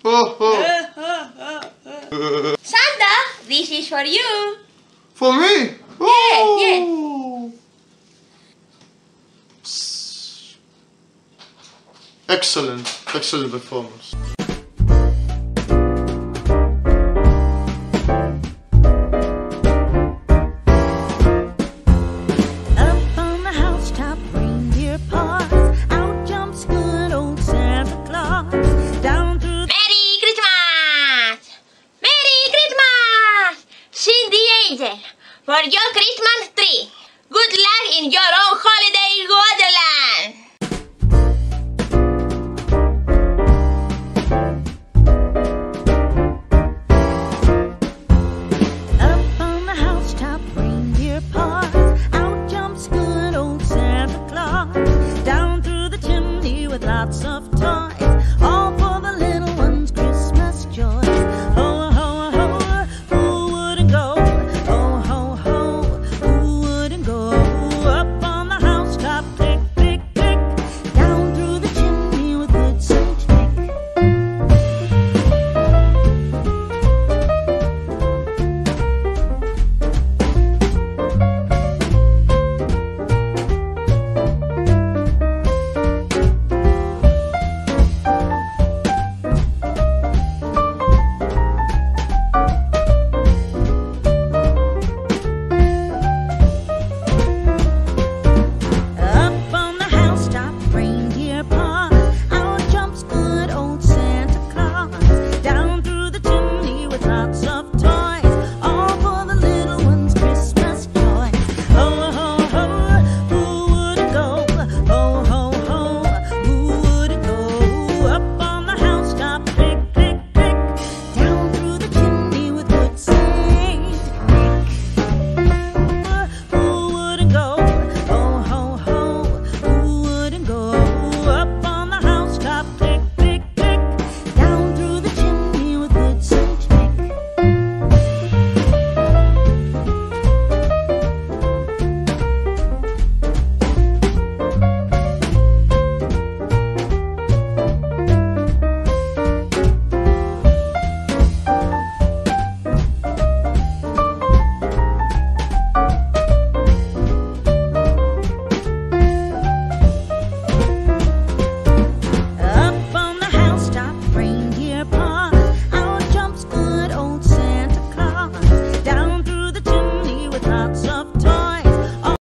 Santa, this is for you. For me? Yeah, yeah. Oh. Psst. Excellent, excellent performance. treatment 3. Good luck in your own holiday wonderland!